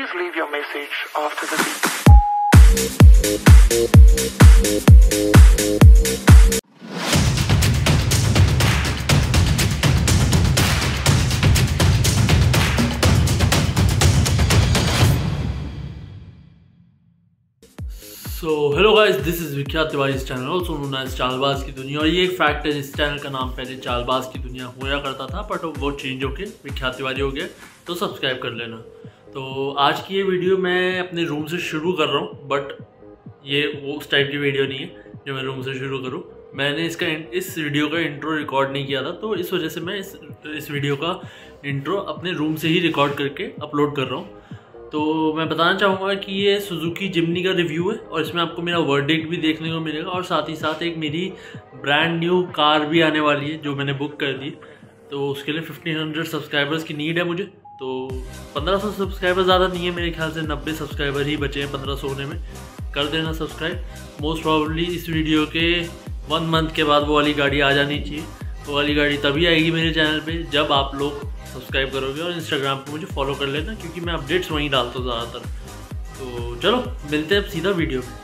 Please leave your message after the beep. So hello guys this is Vikhyat Tiwari इस channel also known as Chaalbaaz ki Duniya और ये एक fact है, इस channel का नाम पहले चालबाज की दुनिया होया करता था बट वो चेंज होके विख्यात तिवारी हो गया तो सब्सक्राइब कर लेना तो आज की ये वीडियो मैं अपने रूम से शुरू कर रहा हूँ बट ये वो उस टाइप की वीडियो नहीं है जो मैं रूम से शुरू करूँ। मैंने इसका इस वीडियो का इंट्रो रिकॉर्ड नहीं किया था तो इस वजह से मैं इस इस वीडियो का इंट्रो अपने रूम से ही रिकॉर्ड करके अपलोड कर रहा हूँ। तो मैं बताना चाहूँगा कि ये सुजुकी जिमनी का रिव्यू है, और इसमें आपको मेरा वर्डिक्ट भी देखने को मिलेगा, और साथ ही साथ एक मेरी ब्रांड न्यू कार भी आने वाली है, जो मैंने बुक कर दी। तो उसके लिए फिफ्टीन हंड्रेड सब्सक्राइबर्स की नीड है मुझे तो पंद्रह सौ सब्सक्राइबर ज़्यादा नहीं है, मेरे ख्याल से नब्बे सब्सक्राइबर ही बचे हैं पंद्रह सौ होने में। कर देना सब्सक्राइब मोस्ट प्रॉबली इस वीडियो के वन मंथ के बाद वो वाली गाड़ी आ जानी चाहिए। वो वाली गाड़ी तभी आएगी मेरे चैनल पे जब आप लोग सब्सक्राइब करोगे और इंस्टाग्राम पे मुझे फॉलो कर लेना, क्योंकि मैं अपडेट्स वहीं डालता हूँ ज़्यादातर। तो चलो, मिलते हैं अब सीधा वीडियो में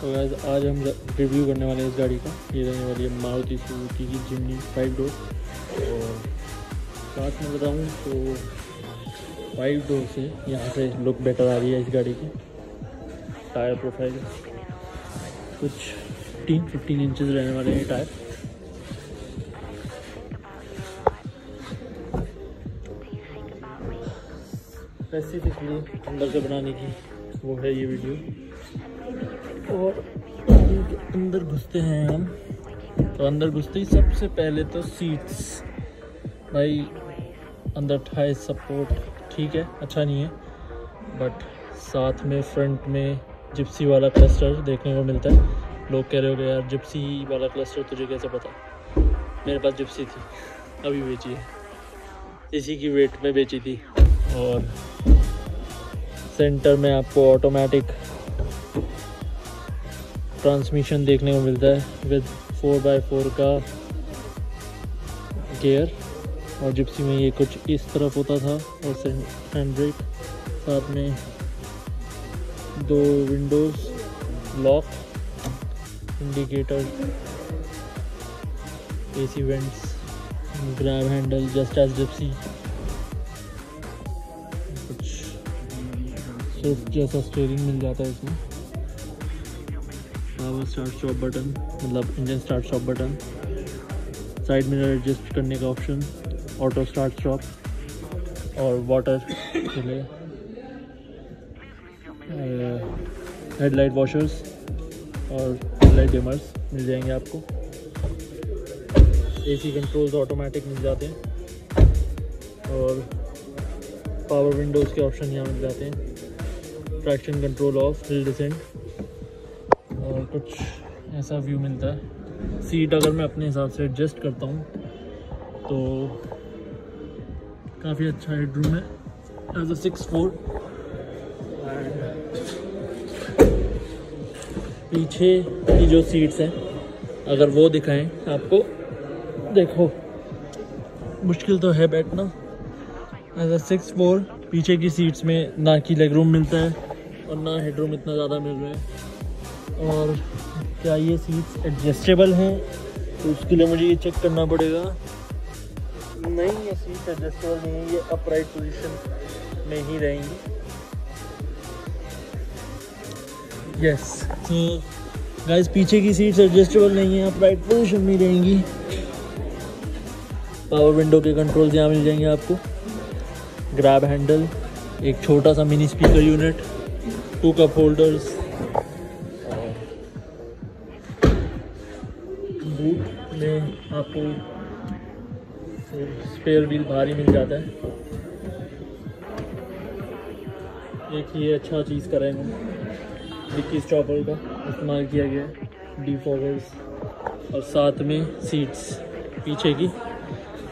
तो गाइस आज हम रिव्यू करने वाले हैं इस गाड़ी का। ये रहने वाली है मारुति सुजुकी की जिमनी फाइव डोर और साथ में बताऊँ तो फाइव डोर से यहाँ से लुक बेटर आ रही है इस गाड़ी की। टायर प्रोफ़ाइल कुछ फिफ्टीन फिफ्टीन इंचज़ रहने वाले हैं टायर स्पेसिफिकली अंदर से बनाने की वो है ये वीडियो और अंदर घुसते हैं हम। तो अंदर घुसते ही सबसे पहले तो सीट्स भाई अंदर था सपोर्ट ठीक है? अच्छा नहीं है। बट साथ में फ्रंट में जिप्सी वाला क्लस्टर देखने को मिलता है। लोग कह रहे हो यार जिप्सी वाला क्लस्टर तुझे कैसे पता? मेरे पास जिप्सी थी। अभी बेची है। इसी की वेट में बेची थी। और सेंटर में आपको ऑटोमेटिक ट्रांसमिशन देखने को मिलता है। विद फोर बाई फोर का गियर और जिप्सी में ये कुछ इस तरफ़ होता था और हैंड ब्रेक साथ में दो windows lock indicator AC vents grab handle just as Gypsy कुछ स्विफ्ट जैसा स्टेयरिंग मिल जाता है इसमें। पावर स्टार्ट स्टॉप बटन मतलब engine start stop button side mirror adjust करने का ऑप्शन ऑटो स्टार्ट स्टॉप और वाटर के लिए। हेडलाइट वॉशर्स और हेडलाइट डिमर्स मिल जाएँगे आपको। एसी कंट्रोल्स ऑटोमेटिक मिल जाते हैं। और पावर विंडोज़ के ऑप्शन यहाँ मिल जाते हैं। Traction control off hill descent और कुछ ऐसा व्यू मिलता है। सीट अगर मैं अपने हिसाब से एडजस्ट करता हूँ तो काफ़ी अच्छा हेडरूम है। एज अ सिक्स फोर पीछे की जो सीट्स हैं, अगर वो दिखाएँ आपको, देखो। मुश्किल तो है बैठना। एज अ सिक्स फोर पीछे की सीट्स में ना की लेग रूम मिलता है और ना हेडरूम इतना ज़्यादा मिल रहा है। और क्या ये सीट्स एडजस्टेबल हैं? तो उसके लिए मुझे ये चेक करना पड़ेगा। नहीं ये सीट एडजस्टेबल नहीं है, ये अपराइट पोजीशन में ही रहेंगी। यस तो गाइस पीछे की सीट्स एडजस्टेबल नहीं है अपराइट पोजीशन में रहेंगी। पावर विंडो के कंट्रोल्स यहाँ मिल जाएँगे आपको। ग्रैब हैंडल एक छोटा सा mini speaker unit two cup holders boot में आपको स्पेयर व्हील भारी मिल जाता है। एक ये अच्छा चीज़ करा है डिक्की स्टॉपर का इस्तेमाल किया गया है। डी फॉगर्स और साथ में सीट्स पीछे की।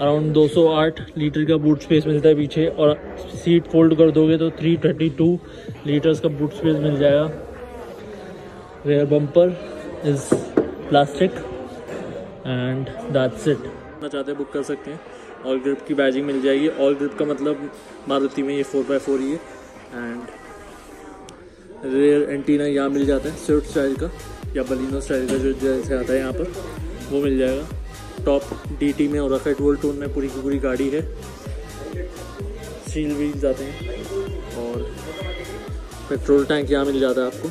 अराउंड 208 लीटर का बूट स्पेस मिलता है पीछे। और सीट फोल्ड कर दोगे तो 332 लीटर्स का बूट स्पेस मिल जाएगा। Rear bumper is plastic and that's it ना चाहते हैं बुक कर सकते हैं। ऑल ग्रिप की बैजिंग मिल जाएगी। ऑल ग्रिप का मतलब मारुति में ये फोर बाई फोर ही है। एंड रेयर एंटीना यहाँ मिल जाता है स्विफ्ट स्टाइल का, या बलिनो स्टाइल का जो जैसे आता है यहाँ पर, वो मिल जाएगा। टॉप डीटी में और रखा है डुअल टोन में पूरी की पूरी गाड़ी है। सील व्हील्स आते हैं। और पेट्रोल टैंक यहाँ मिल जाता है आपको।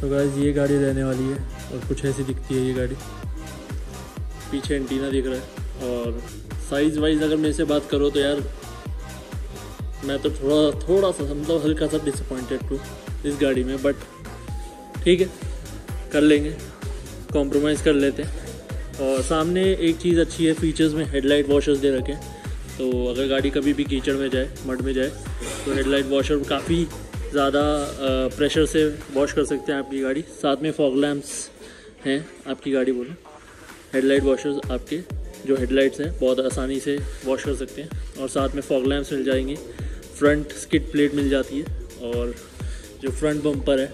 तो गाइस ये गाड़ी रहने वाली है और कुछ ऐसी दिखती है ये गाड़ी। पीछे एंटीना दिख रहा है और साइज़ वाइज अगर मेरे से बात करो तो यार, मैं तो थोड़ा थोड़ा सा मतलब हल्का सा डिसअपॉइंटेड हूँ इस गाड़ी में बट ठीक है, कर लेंगे कॉम्प्रोमाइज़ कर लेते हैं। और सामने एक चीज़ अच्छी है फीचर्स में हेडलाइट वॉशर्स दे रखे हैं। तो अगर गाड़ी कभी भी कीचड़ में जाए, मड में जाए तो हेडलाइट वॉशर काफ़ी ज़्यादा प्रेशर से वॉश कर सकते हैं आपकी गाड़ी। साथ में फॉग लैम्प्स हैं, आपकी गाड़ी बोलो। हेडलाइट वॉशर्स आपके, जो हेडलाइट्स हैं, बहुत आसानी से वॉश कर सकते हैं। और साथ में फॉग लैम्प्स मिल जाएँगे। फ्रंट स्किट प्लेट मिल जाती है। और जो फ्रंट बम्पर है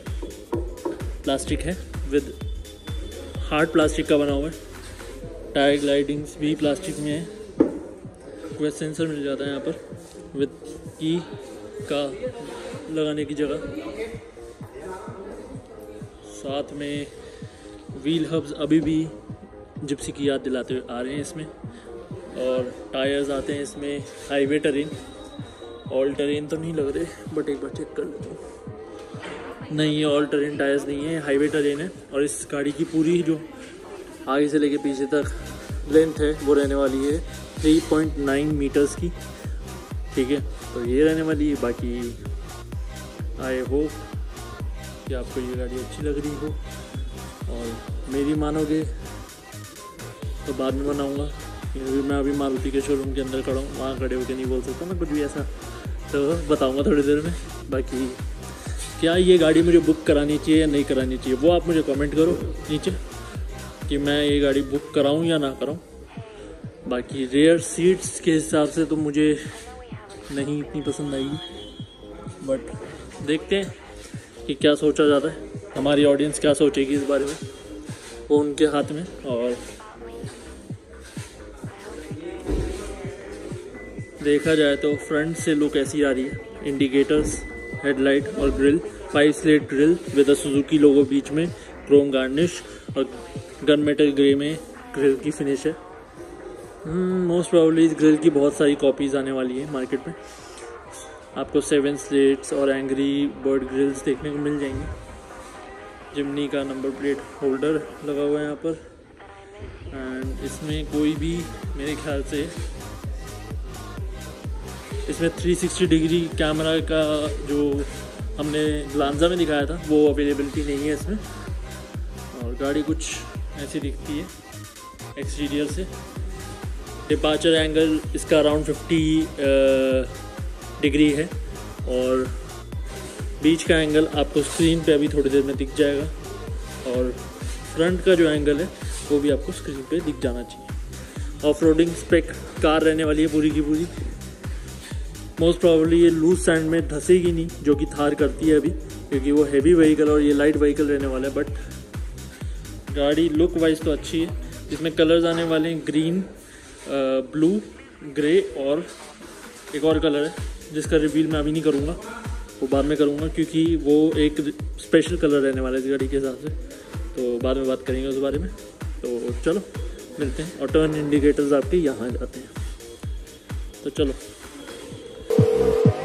प्लास्टिक है विद हार्ड प्लास्टिक का बना हुआ है। टायर ग्लाइडिंग्स भी प्लास्टिक में है। वेट सेंसर मिल जाता है यहाँ पर विद की का लगाने की जगह। साथ में व्हील हब्स अभी भी जिप्सी की याद दिलाते हुए आ रहे हैं इसमें। और टायर्स आते हैं इसमें, हाईवे टरेन ऑल टरेन तो नहीं लग रहे, बट एक बार चेक कर लेता हूँ। नहीं, ये ऑल टरेन टायर्स नहीं है हाईवे टरेन है। और इस गाड़ी की पूरी जो आगे से लेके पीछे तक लेंथ है, वो रहने वाली है 3.9 मीटर्स की। ठीक है तो ये रहने वाली है। बाकी आई होप कि आपको ये गाड़ी अच्छी लग रही हो। और मेरी मानोगे तो बाद में बनाऊँगा। क्योंकि मैं अभी मारुति के शोरूम के अंदर खड़ा हूँ, वहाँ खड़े होकर नहीं बोल सकता मैं कुछ भी ऐसा। तो बताऊँगा थोड़ी देर में। बाकी क्या ये गाड़ी मुझे बुक करानी चाहिए या नहीं करानी चाहिए, वो आप मुझे कमेंट करो नीचे कि मैं ये गाड़ी बुक कराऊं या ना कराऊं। बाकी रेयर सीट्स के हिसाब से तो मुझे नहीं इतनी पसंद आएगी बट देखते हैं कि क्या सोचा जाता है। हमारी ऑडियंस क्या सोचेगी इस बारे में, वो उनके हाथ में और देखा जाए तो फ्रंट से लुक ऐसी आ रही है। इंडिकेटर्स हेडलाइट और grille five slat grille with Suzuki logo बीच में क्रोम गार्निश और गन मेटल ग्रे में ग्रिल की फिनिश है। मोस्ट hmm, प्रॉब्ली इस ग्रिल की बहुत सारी कॉपीज़ आने वाली है मार्केट में। आपको सेवन स्लेट्स और एंग्री बर्ड ग्रिल्स देखने को मिल जाएँगे। जिमनी का नंबर प्लेट होल्डर लगा हुआ है यहाँ पर। एंड इसमें कोई भी मेरे ख्याल से इसमें 360 डिग्री कैमरा का जो हमने ग्लांजा में दिखाया था, वो अवेलेबिलिटी नहीं है इसमें। और गाड़ी कुछ ऐसी दिखती है एक्सटीरियर से। डिपार्चर एंगल इसका अराउंड 50 डिग्री है। और बीच का एंगल आपको स्क्रीन पे अभी थोड़ी देर में दिख जाएगा। और फ्रंट का जो एंगल है, वो भी आपको स्क्रीन पे दिख जाना चाहिए। ऑफ़ रोडिंग स्पेक कार रहने वाली है पूरी की पूरी। मोस्ट प्रॉब्ली ये लूज सैंड में धसेगी नहीं, जो कि थार करती है अभी, क्योंकि वो हैवी व्हीकल और ये लाइट व्हीकल रहने वाला है बट गाड़ी लुक वाइज तो अच्छी है। जिसमें कलर्स आने वाले हैं ग्रीन ब्लू ग्रे और एक और कलर है, जिसका रिवील मैं अभी नहीं करूँगा। वो बाद में करूँगा, क्योंकि वो एक स्पेशल कलर रहने वाला है इस गाड़ी के हिसाब से। तो बाद में बात करेंगे उस बारे में। तो चलो, मिलते हैं। और टर्न इंडिकेटर्स आपके यहाँ जाते हैं। तो चलो।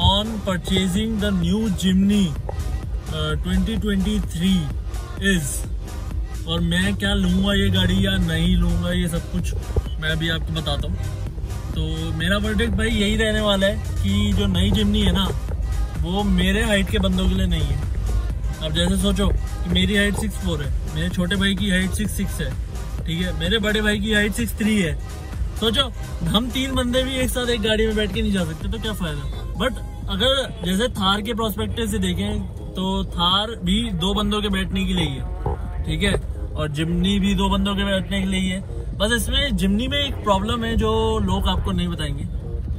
Verdict on purchasing the new Jimny 2023 is और मैं क्या लूँगा ये गाड़ी या नहीं लूँगा ये सब कुछ मैं भी आपको बताता हूँ। तो मेरा वर्डिक्ट भाई यही रहने वाला है कि जो नई जिमनी है ना, वो मेरे हाइट के बंदों के लिए नहीं है। अब जैसे सोचो कि मेरी हाइट सिक्स फोर है, मेरे छोटे भाई की हाइट सिक्स सिक्स है, ठीक है? मेरे बड़े भाई की हाइट सिक्स थ्री है। सोचो, हम तीन बंदे भी एक साथ एक गाड़ी में बैठ के नहीं जा सकते तो क्या फ़ायदा? बट अगर जैसे थार के प्रोस्पेक्टिव से देखें तो थार भी दो बंदों के बैठने के लिए ही ठीक है? और जिमनी भी दो बंदों के बैठने के लिए ही है। बस इसमें जिमनी में एक प्रॉब्लम है जो लोग आपको नहीं बताएँगे।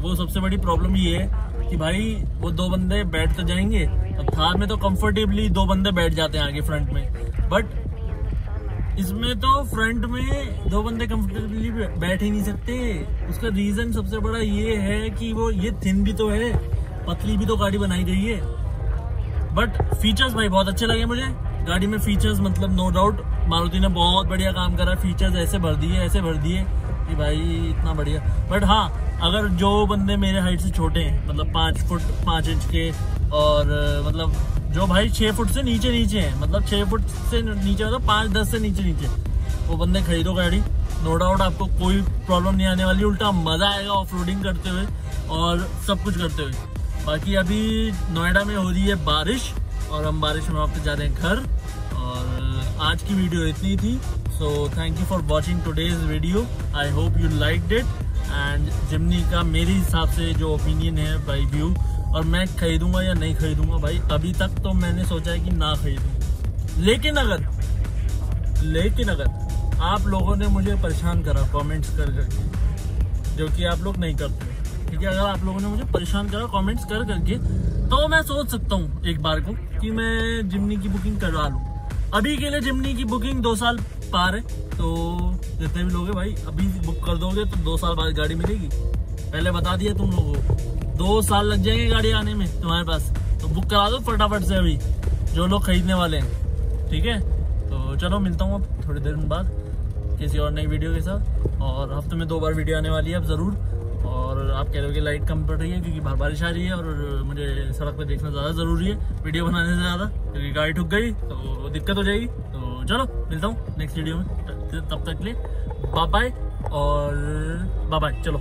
वो सबसे बड़ी प्रॉब्लम ये है कि भाई, वो दो बंदे बैठ तो जाएँगे, अब थार में तो कंफर्टेबली दो बंदे बैठ जाते हैं आगे फ्रंट में। बट इसमें तो फ्रंट में दो बंदे कंफर्टेबली बैठ ही नहीं सकते। उसका रीजन सबसे बड़ा ये है कि वो, ये थिन भी तो है। पतली भी तो गाड़ी बनाई गई है। बट फीचर्स भाई बहुत अच्छे लगे मुझे। गाड़ी में फीचर्स मतलब नो डाउट मारुति ने बहुत बढ़िया काम करा। फीचर्स ऐसे भर दिए, ऐसे भर दिए कि भाई इतना बढ़िया। बट हाँ अगर जो बंदे मेरे हाइट से छोटे हैं मतलब पाँच फुट, पाँच इंच के, और मतलब जो भाई छः फुट से नीचे नीचे हैं मतलब छः फुट से नीचे मतलब पाँच, दस से नीचे नीचे, वो बंदे खरीदो गाड़ी। नो डाउट आपको कोई प्रॉब्लम नहीं आने वाली, उल्टा मज़ा आएगा ऑफ़ करते हुए और सब कुछ करते हुए। बाकी अभी नोएडा में हो रही है बारिश और हम बारिश में वापस जा रहे हैं घर और आज की वीडियो इतनी थी। So thank you for watching today's video I hope you like it and Jimny का मेरे हिसाब से जो ओपिनियन है बाई व्यू और मैं खरीदूँगा या नहीं खरीदूँगा भाई, अभी तक तो मैंने सोचा है कि ना खरीदूँ। लेकिन अगर लेकिन अगर आप लोगों ने मुझे परेशान करा कमेंट्स कर करके, जो कि आप लोग नहीं करते। ठीक है अगर आप लोगों ने मुझे परेशान करा कमेंट्स कर करके तो मैं सोच सकता हूँ एक बार को कि मैं जिमनी की बुकिंग करवा लूँ। अभी के लिए जिमनी की बुकिंग दो साल पार है तो जितने भी लोग हैं भाई, अभी बुक कर दोगे तो दो साल बाद गाड़ी मिलेगी। पहले बता दिया तुम लोगों को। दो साल लग जाएँगे गाड़ी आने में तुम्हारे पास। तो बुक करा दो फटाफट से अभी, जो लोग खरीदने वाले हैं। ठीक है? तो चलो, मिलता हूँ अब थोड़ी देर बाद किसी और नई वीडियो के साथ। और हफ़्ते में दो बार वीडियो आने वाली है, अब ज़रूर। आप कह रहे हो कि लाइट कम पड़ रही है क्योंकि बार बारिश आ रही है और मुझे सड़क पर देखना ज़्यादा ज़रूरी है वीडियो बनाने से ज़्यादा, क्योंकि गाड़ी ठुक गई तो दिक्कत हो जाएगी। तो चलो, मिलता हूँ नेक्स्ट वीडियो में। तब तक के लिए बाय और बाय चलो।